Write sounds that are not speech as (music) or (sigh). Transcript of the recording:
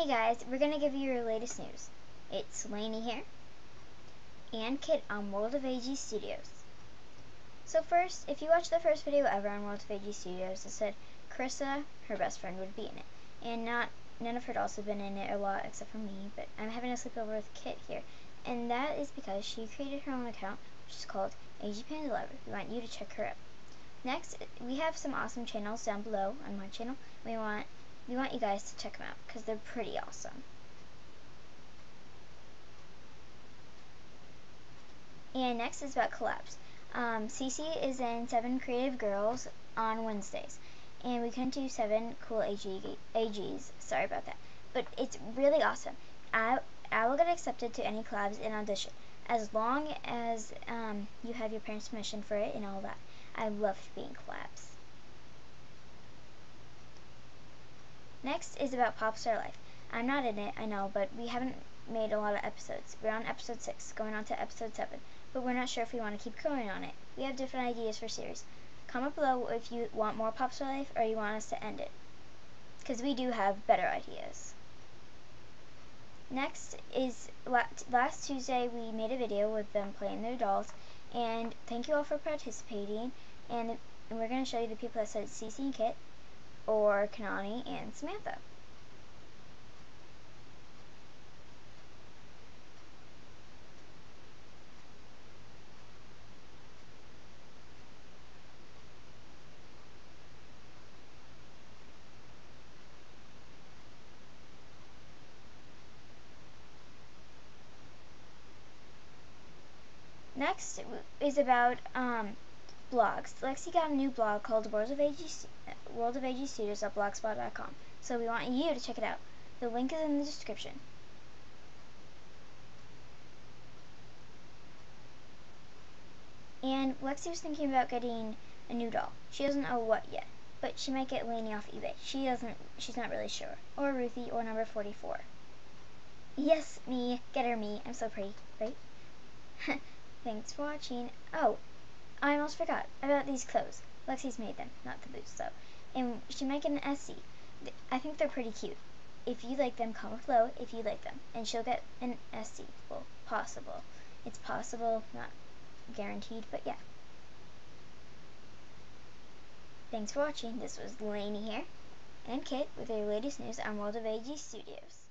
Hey guys, we're going to give you your latest news. It's Lanie here, and Kit on World of AG Studios. So first, if you watched the first video ever on World of AG Studios, it said Carissa, her best friend, would be in it. And not none of her dolls have been in it a lot except for me, but I'm having a sleepover with Kit here. And that is because she created her own account, which is called AG Panda Lover. We want you to check her out. Next, we have some awesome channels down below on my channel. We want we want you guys to check them out because they're pretty awesome. And next is about collabs. Um, Cece is in Seven Creative Girls on Wednesdays, and we couldn't do seven cool AG, AGs. Sorry about that, but it's really awesome. I I will get accepted to any collabs in audition as long as um, you have your parents' permission for it and all that. I love being collabs. Next is about Popstar Life. I'm not in it, I know, but we haven't made a lot of episodes. We're on episode 6, going on to episode 7, but we're not sure if we want to keep going on it. We have different ideas for series. Comment below if you want more Popstar Life or you want us to end it, because we do have better ideas. Next is last Tuesday we made a video with them playing their dolls, and thank you all for participating. And we're going to show you the people that said CC and Kit, or Kanani and Samantha. Next is about um, blogs. Lexi got a new blog called World of AG, World of AG Studios at blogspot.com. So we want you to check it out. The link is in the description. And Lexi was thinking about getting a new doll. She doesn't know what yet, but she might get Lanie off eBay. She doesn't. She's not really sure. Or Ruthie, or number 44. Yes, me. Get her me. I'm so pretty, right? (laughs) Thanks for watching. Oh, I almost forgot about these clothes. Lexi's made them, not the boots though. And she might get an SC. I think they're pretty cute. If you like them, comment below if you like them. And she'll get an SC. Well, possible. It's possible, not guaranteed, but yeah. Thanks for watching. This was Lanie here, and Kit with your latest news on World of AG Studios.